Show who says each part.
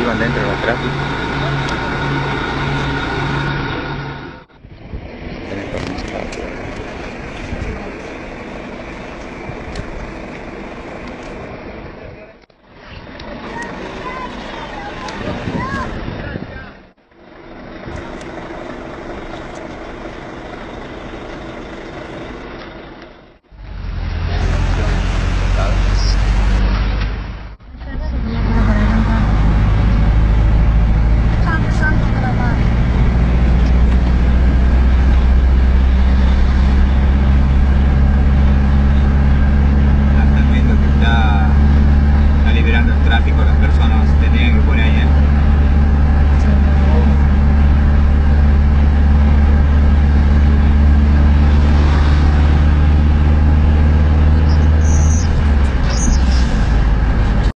Speaker 1: activan dentro del tráfico.